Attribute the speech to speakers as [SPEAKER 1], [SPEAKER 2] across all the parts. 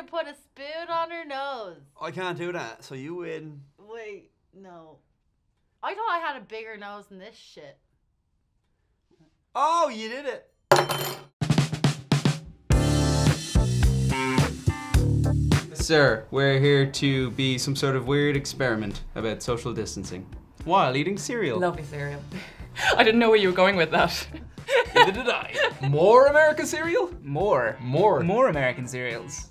[SPEAKER 1] to put a spoon on her nose.
[SPEAKER 2] Oh, I can't do that, so you win.
[SPEAKER 1] Wait, no. I thought I had a bigger nose than this shit.
[SPEAKER 2] Oh, you did it.
[SPEAKER 3] Sir, we're here to be some sort of weird experiment about social distancing while eating cereal.
[SPEAKER 4] Lovely cereal. I didn't know where you were going with that.
[SPEAKER 5] Neither did I. More American cereal?
[SPEAKER 6] More.
[SPEAKER 5] More.
[SPEAKER 6] More American cereals.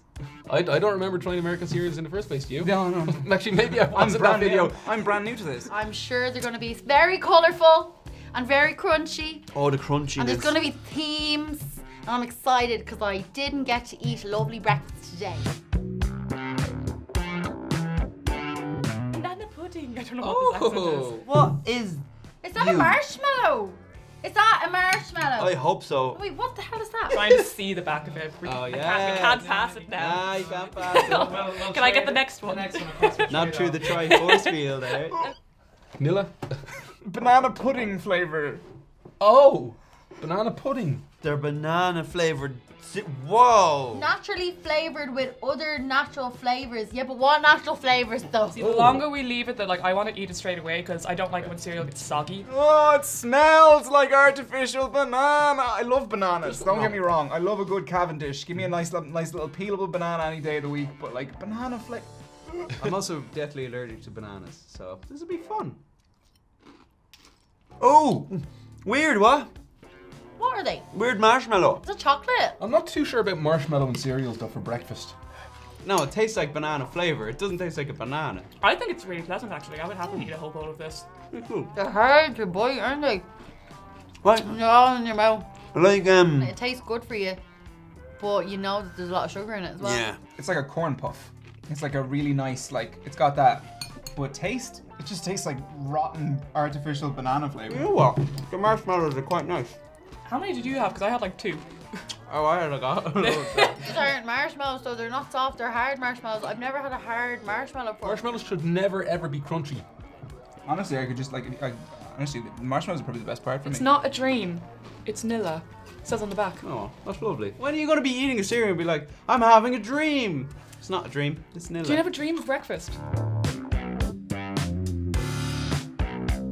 [SPEAKER 5] I, I don't remember trying American cereals in the first place, do you?
[SPEAKER 6] No, no.
[SPEAKER 5] Actually, maybe I
[SPEAKER 6] I'm
[SPEAKER 5] was in that video.
[SPEAKER 6] new. I'm brand new to this.
[SPEAKER 1] I'm sure they're going to be very colourful and very crunchy.
[SPEAKER 2] Oh, the crunchy.
[SPEAKER 1] And there's going to be themes. And I'm excited because I didn't get to eat a lovely breakfast today.
[SPEAKER 4] Banana pudding. I don't know what this accent is.
[SPEAKER 5] Oh.
[SPEAKER 2] What is?
[SPEAKER 1] Is that a marshmallow? Is that a marshmallow?
[SPEAKER 2] I hope so.
[SPEAKER 1] Wait, what the hell is that?
[SPEAKER 4] Trying to see the back of it. We,
[SPEAKER 3] Oh,
[SPEAKER 4] I
[SPEAKER 3] yeah.
[SPEAKER 4] can't, we can't pass it now.
[SPEAKER 3] Ah, you can't pass it.
[SPEAKER 4] Can I get the next one? Next one.
[SPEAKER 3] Not through the Triforce field, eh?
[SPEAKER 5] Nilla?
[SPEAKER 6] Banana pudding flavor.
[SPEAKER 5] Oh! Banana pudding.
[SPEAKER 2] They're banana flavored. Whoa.
[SPEAKER 1] Naturally flavored with other natural flavors. Yeah, but what natural flavors though?
[SPEAKER 4] See, the longer we leave it, the like I want to eat it straight away because I don't like it when cereal gets soggy.
[SPEAKER 6] Oh, it smells like artificial banana. I love bananas. Don't get me wrong. I love a good Cavendish. Give me a nice, little- nice little peelable banana any day of the week. But like banana flavor.
[SPEAKER 3] I'm also deathly allergic to bananas, so this will be fun.
[SPEAKER 2] Oh, weird. What?
[SPEAKER 1] What are they?
[SPEAKER 2] Weird marshmallow.
[SPEAKER 1] It's a chocolate.
[SPEAKER 5] I'm not too sure about marshmallow and cereal stuff for breakfast.
[SPEAKER 3] No, it tastes like banana flavor. It doesn't taste like a banana.
[SPEAKER 4] I think it's really pleasant actually. I would happily eat a whole bowl of this.
[SPEAKER 3] Pretty cool.
[SPEAKER 1] They're hard to bite, aren't they?
[SPEAKER 2] What?
[SPEAKER 1] They're all in your mouth.
[SPEAKER 2] Like um.
[SPEAKER 1] It tastes good for you, but you know that there's a lot of sugar in it as well.
[SPEAKER 2] Yeah.
[SPEAKER 6] It's like a corn puff. It's like a really nice, like it's got that, but taste. It just tastes like rotten artificial banana flavor.
[SPEAKER 3] You know what? The marshmallows are quite nice.
[SPEAKER 4] How many did you have? Because I had like two.
[SPEAKER 3] Oh, I had like a
[SPEAKER 1] These aren't marshmallows, though. They're not soft. They're hard marshmallows. I've never had a hard marshmallow before.
[SPEAKER 5] Marshmallows should never ever be crunchy.
[SPEAKER 6] Honestly, I could just like. I, honestly, marshmallows are probably the best part for
[SPEAKER 4] It's
[SPEAKER 6] me.
[SPEAKER 4] It's not a dream. It's Nilla. It says on the back.
[SPEAKER 3] Oh, that's lovely. When are you going to be eating a cereal and be like, I'm having a dream? It's not a dream. It's Nilla.
[SPEAKER 4] Do you have a dream of breakfast?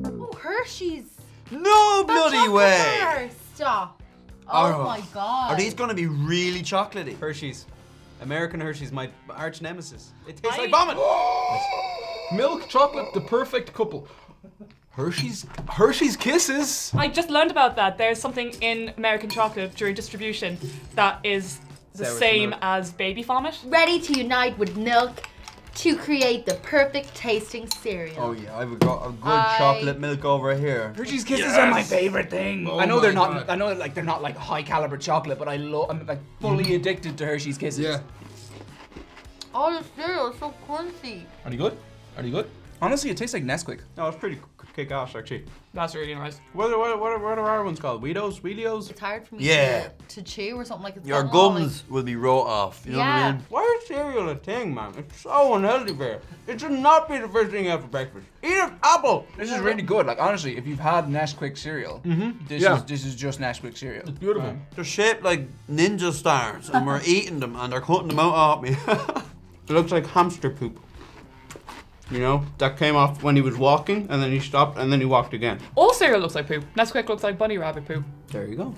[SPEAKER 1] Oh, Hershey's.
[SPEAKER 2] No
[SPEAKER 1] The
[SPEAKER 2] bloody
[SPEAKER 1] chocolate
[SPEAKER 2] way.
[SPEAKER 1] Bar. Stop. Oh,
[SPEAKER 2] Oh.
[SPEAKER 1] my god.
[SPEAKER 2] Are these gonna be really chocolatey?
[SPEAKER 3] Hershey's. American Hershey's, my arch nemesis. It tastes
[SPEAKER 4] I-
[SPEAKER 3] like vomit.
[SPEAKER 5] Milk, chocolate, the perfect couple. Hershey's Hershey's Kisses.
[SPEAKER 4] I just learned about that. There's something in American chocolate during distribution that is the
[SPEAKER 3] Sour
[SPEAKER 4] same
[SPEAKER 3] milk.
[SPEAKER 4] as baby vomit.
[SPEAKER 1] Ready to unite with milk to create the perfect tasting cereal.
[SPEAKER 2] Oh yeah, I've got a good
[SPEAKER 1] I-
[SPEAKER 2] chocolate milk over here.
[SPEAKER 6] Hershey's Kisses are my favorite thing.
[SPEAKER 5] Oh
[SPEAKER 6] I know they're not.
[SPEAKER 5] God.
[SPEAKER 6] I know like they're not like high caliber chocolate, but I love. I'm like fully mm. addicted to Hershey's Kisses.
[SPEAKER 5] Yeah.
[SPEAKER 1] Oh, the cereal is so crunchy.
[SPEAKER 5] Are you good? Are you good?
[SPEAKER 6] Honestly, it tastes like Nesquik.
[SPEAKER 3] No, it's pretty kick ass actually.
[SPEAKER 4] That's really nice.
[SPEAKER 3] What are, what, are, what, are, our ones called? Weedos? Wheelios?
[SPEAKER 1] It's hard for me
[SPEAKER 2] Yeah.
[SPEAKER 1] to, to chew or something like it's
[SPEAKER 2] Your
[SPEAKER 1] got all,
[SPEAKER 2] gums will be raw off. You know what I
[SPEAKER 1] Yeah.
[SPEAKER 2] mean?
[SPEAKER 3] Why is cereal a thing, man? It's so unhealthy, bear. It should not be the first thing you have for breakfast. Eat an apple.
[SPEAKER 6] This is really good. Like honestly, if you've had Nesquik cereal, mm-hmm. this
[SPEAKER 5] Yeah.
[SPEAKER 6] is this is just Nesquik cereal.
[SPEAKER 5] It's beautiful.
[SPEAKER 2] They're shaped like ninja stars, and we're eating them, and they're cutting them out at me.
[SPEAKER 3] It looks like hamster poop. You know, that came off when he was walking, and then he stopped, and then he walked again.
[SPEAKER 4] All cereal looks like poop. Nesquik looks like bunny rabbit poop.
[SPEAKER 3] There you go.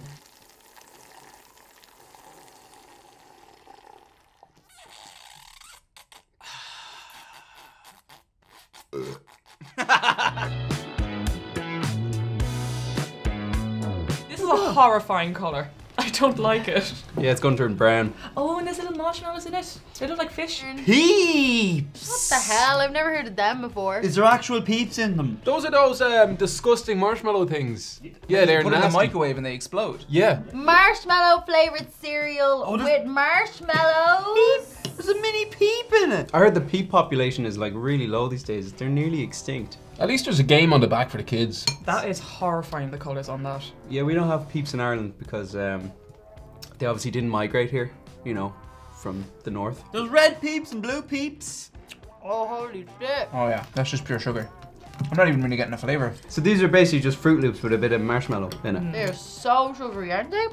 [SPEAKER 4] This is a horrifying color. I don't like it.
[SPEAKER 3] Yeah, it's going to turn brown.
[SPEAKER 4] Oh, and there's little marshmallows in it. They look like fish.
[SPEAKER 2] Peeps.
[SPEAKER 1] What the hell? I've never heard of them before.
[SPEAKER 2] Is there actual peeps in them?
[SPEAKER 5] Those are those um, disgusting marshmallow things. Yeah, they're
[SPEAKER 6] Put it in the microwave and they explode.
[SPEAKER 5] Yeah.
[SPEAKER 1] Marshmallow flavored cereal
[SPEAKER 2] Oh,
[SPEAKER 1] with marshmallows.
[SPEAKER 2] There's a mini peep in it.
[SPEAKER 3] I heard the peep population is like really low these days. They're nearly extinct.
[SPEAKER 5] At least there's a game on the back for the kids.
[SPEAKER 4] That is horrifying, the colors on that.
[SPEAKER 3] Yeah, we don't have peeps in Ireland because um, they obviously didn't migrate here, you know, from the north.
[SPEAKER 2] Those red peeps and blue peeps.
[SPEAKER 1] Oh, holy shit.
[SPEAKER 6] Oh yeah, that's just pure sugar. I'm not even really getting a flavor.
[SPEAKER 3] So these are basically just Froot Loops with a bit of marshmallow in it. Mm.
[SPEAKER 1] They're so sugary, aren't they?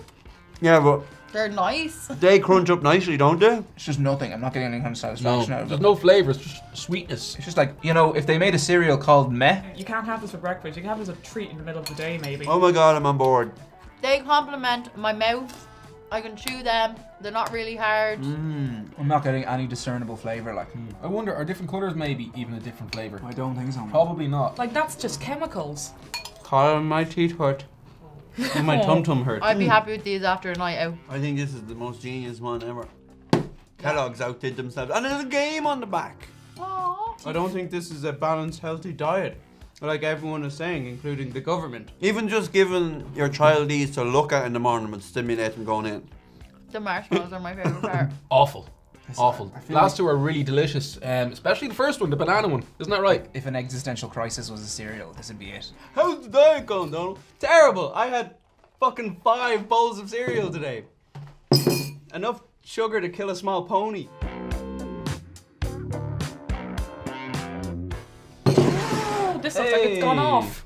[SPEAKER 2] Yeah, but
[SPEAKER 1] They're nice.
[SPEAKER 2] they crunch up nicely, don't they?
[SPEAKER 6] It's just nothing. I'm not getting any kind of
[SPEAKER 5] No,
[SPEAKER 6] satisfaction out of
[SPEAKER 5] there's
[SPEAKER 6] it.
[SPEAKER 5] no flavour. It's just sweetness.
[SPEAKER 6] It's just like you know, if they made a cereal called Meh,
[SPEAKER 4] You can't have this for breakfast. You can have this as a treat in the middle of the day, maybe.
[SPEAKER 2] Oh my god, I'm on board.
[SPEAKER 1] They complement my mouth. I can chew them. They're not really hard.
[SPEAKER 2] Mmm.
[SPEAKER 6] I'm not getting any discernible flavor. Like, hmm.
[SPEAKER 5] I wonder, are different colours maybe even a different flavour?
[SPEAKER 6] I don't think so.
[SPEAKER 5] Probably not.
[SPEAKER 4] Like that's just chemicals.
[SPEAKER 2] Colin, my teeth hurt. And my tum tum hurt.
[SPEAKER 1] I'd be happy with these after a night out.
[SPEAKER 2] I think this is the most genius one ever. Kellogg's outdid themselves. And there's a game on the back.
[SPEAKER 1] Aww.
[SPEAKER 3] I don't think this is a balanced, healthy diet. Like everyone is saying, including the government.
[SPEAKER 2] Even just giving your child these to look at in the morning would stimulate them going in.
[SPEAKER 1] The marshmallows are my favorite part.
[SPEAKER 5] Awful. Awful. Last
[SPEAKER 6] like-
[SPEAKER 5] two are really delicious, um, especially the first one, the banana one. Isn't that right?
[SPEAKER 6] If an existential crisis was a cereal, this would be it.
[SPEAKER 3] How's the diet going, Dónal? Terrible. I had fucking five bowls of cereal today. Enough sugar to kill a small pony.
[SPEAKER 4] This looks like it's gone off.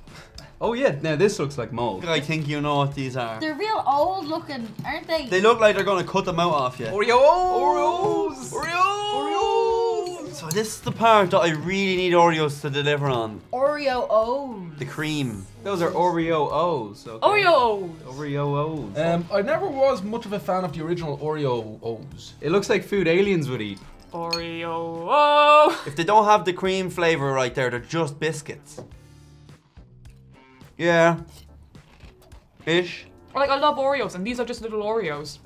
[SPEAKER 3] Oh yeah, now this looks like mold.
[SPEAKER 2] I think you know what these are.
[SPEAKER 1] They're real old looking, aren't they?
[SPEAKER 2] They look like they're gonna cut them out off you.
[SPEAKER 5] Oreos!
[SPEAKER 2] Oreos! Oreos! So this is the part that I really need Oreos to deliver on.
[SPEAKER 1] Oreo O's.
[SPEAKER 2] The cream.
[SPEAKER 3] Those are Oreo O's. Okay?
[SPEAKER 4] Oreo.
[SPEAKER 3] Oreo O's.
[SPEAKER 5] Um, I never was much of a fan of the original Oreo O's.
[SPEAKER 3] it looks like food aliens would eat.
[SPEAKER 4] Oreo. Oh.
[SPEAKER 2] If they don't have the cream flavor right there, they're just biscuits. Yeah. Ish.
[SPEAKER 4] Like I love Oreos, and these are just little Oreos,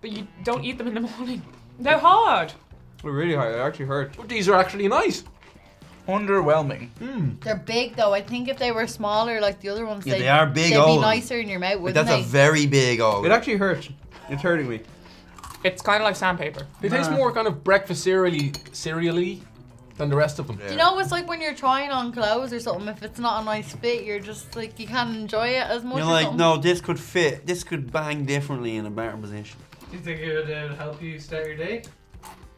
[SPEAKER 4] but you don't eat them in the morning. They're hard.
[SPEAKER 3] They're really hard. They actually hurt.
[SPEAKER 5] But these are actually nice.
[SPEAKER 6] Underwhelming. Hmm.
[SPEAKER 1] They're big though. I think if they were smaller like the other ones,
[SPEAKER 2] Yeah,
[SPEAKER 1] they'd,
[SPEAKER 2] they are big
[SPEAKER 1] They'd
[SPEAKER 2] O's.
[SPEAKER 1] be nicer in your mouth, wouldn't
[SPEAKER 2] that's a very big O.
[SPEAKER 3] It actually hurts. It's hurting me.
[SPEAKER 4] It's kind of like sandpaper.
[SPEAKER 5] They tastes more kind of breakfast cereally, cereally than the rest of them.
[SPEAKER 1] Do you know it's like when you're trying on clothes or something? If it's not a nice fit, you're just like you can't enjoy it as much.
[SPEAKER 2] You're like,
[SPEAKER 1] something.
[SPEAKER 2] no, this could fit. This could bang differently in a better position.
[SPEAKER 3] Do you think it would uh, help you start your day?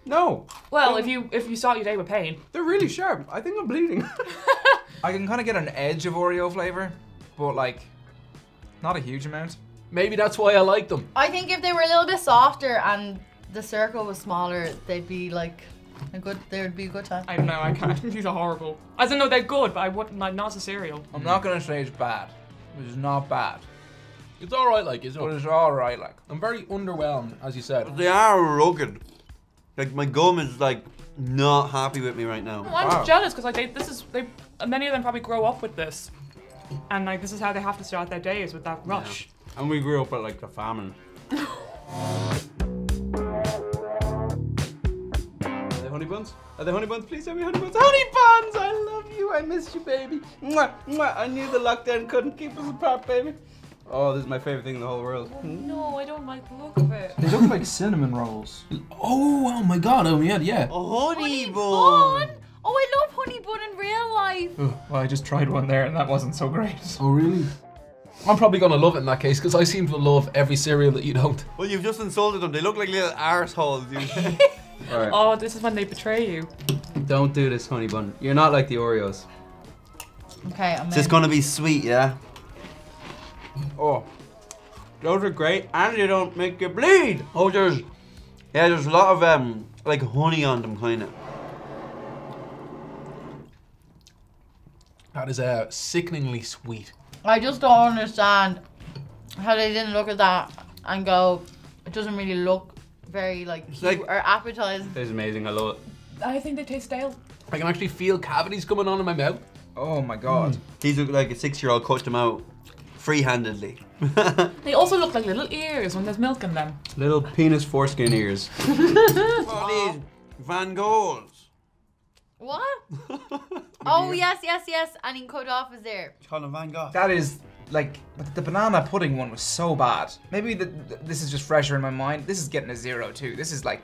[SPEAKER 3] No,
[SPEAKER 4] Well, if you if you start your day with pain,
[SPEAKER 3] they're really sharp. I think I'm bleeding.
[SPEAKER 6] I can kind of get an edge of Oreo flavor, but like, not a huge amount.
[SPEAKER 5] Maybe that's why I like them.
[SPEAKER 1] I think if they were a little bit softer and the circle was smaller, they'd be like a good. They would be a good time.
[SPEAKER 4] I don't know. I can't. These are horrible. As in, no, they're good, but I wouldn't like not as a cereal.
[SPEAKER 6] I'm not gonna say it's bad. It's not bad,
[SPEAKER 5] It's all right, like it's.
[SPEAKER 6] but it's all right. Like,
[SPEAKER 5] I'm very underwhelmed, as you said.
[SPEAKER 2] They are rugged. Like my gum is like not happy with me right now.
[SPEAKER 4] I'm just jealous because like they, this is they many of them probably grow up with this, and like this is how they have to start their days with that rush.
[SPEAKER 3] And we grew up at like the famine. Are they honey buns? Are they honey buns? Please tell me honey buns. Honey buns! I love you. I miss you, baby. Mwah, mwah. I knew the lockdown couldn't keep us apart, baby. Oh, this is my favorite thing in the whole world.
[SPEAKER 4] Oh, no, I don't like the look of it.
[SPEAKER 6] they look like cinnamon rolls.
[SPEAKER 5] Oh, oh my god, oh yeah, yeah.
[SPEAKER 2] A honey,
[SPEAKER 1] Honey
[SPEAKER 2] bun.
[SPEAKER 1] bun. Oh, I love honey bun in real life.
[SPEAKER 6] well, I just tried one there and that wasn't so great.
[SPEAKER 5] Oh really? I'm probably gonna love it in that case because I seem to love every cereal that you don't.
[SPEAKER 2] Well, you've just insulted them. They look like little arseholes. You.
[SPEAKER 3] Alright.
[SPEAKER 4] Oh, this is when they betray you.
[SPEAKER 3] Don't do this, honey bun. You're not like the Oreos.
[SPEAKER 1] Okay, I'm
[SPEAKER 2] Is this
[SPEAKER 1] in.
[SPEAKER 2] gonna be sweet? Yeah.
[SPEAKER 3] Oh. Those are great and they don't make you bleed.
[SPEAKER 2] Oh, there's yeah, there's a lot of um like honey on them, kind of.
[SPEAKER 5] That is uh, sickeningly sweet.
[SPEAKER 1] I just don't understand how they didn't look at that and go. It doesn't really look very like cute
[SPEAKER 2] like-
[SPEAKER 1] or appetizing.
[SPEAKER 3] It's amazing. I love it.
[SPEAKER 4] I think they taste stale.
[SPEAKER 5] I can actually feel cavities coming on in my mouth.
[SPEAKER 6] Oh my god. Mm.
[SPEAKER 2] These look like a six-year-old cut them out free-handedly.
[SPEAKER 4] They also look like little ears when there's milk in them.
[SPEAKER 3] Little penis foreskin ears.
[SPEAKER 2] what are these? Van Goghs.
[SPEAKER 1] What? oh yes, yes, yes. And he cut off his ear.
[SPEAKER 2] Call them Van Gogh.
[SPEAKER 6] That is like but the banana pudding one was so bad. Maybe the, th- this is just fresher in my mind. This is getting a zero too. This is like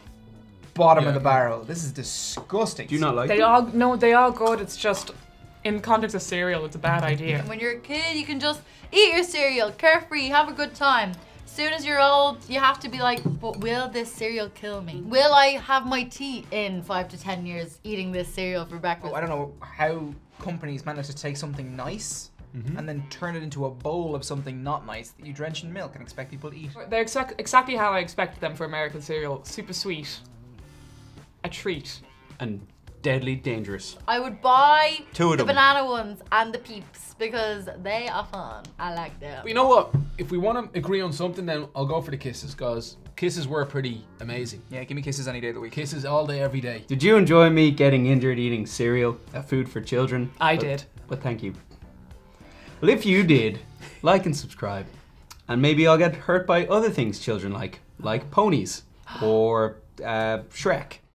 [SPEAKER 6] bottom of
[SPEAKER 5] Yeah.
[SPEAKER 6] the barrel. This is disgusting.
[SPEAKER 3] Do you not like
[SPEAKER 4] They
[SPEAKER 3] them?
[SPEAKER 4] are no, they are good. It's just in context of cereal, it's a bad idea.
[SPEAKER 1] When you're a kid, you can just eat your cereal, carefree, have a good time. As soon as you're old, you have to be like, but will this cereal kill me? Will I have my teeth in five to ten years eating this cereal for breakfast?
[SPEAKER 6] Oh, I don't know how companies manage to take something nice mm-hmm. and then turn it into a bowl of something not nice that you drench in milk and expect people to eat.
[SPEAKER 4] They're exact, exactly how I expected them for American cereal. Super sweet. A treat.
[SPEAKER 3] And deadly dangerous.
[SPEAKER 1] I would buy
[SPEAKER 2] Two of
[SPEAKER 1] the
[SPEAKER 2] them.
[SPEAKER 1] banana ones and the peeps because they are fun. I like them.
[SPEAKER 5] But you know what? If we want to agree on something, then I'll go for the kisses, because kisses were pretty amazing.
[SPEAKER 6] Yeah, give me kisses any day of the week.
[SPEAKER 5] Kisses all day, every day.
[SPEAKER 3] Did you enjoy me getting injured eating cereal, a food for children?
[SPEAKER 4] I
[SPEAKER 3] But-
[SPEAKER 4] did.
[SPEAKER 3] But thank you. Well, if you did, like and subscribe. And maybe I'll get hurt by other things children like, like ponies or uh, Shrek.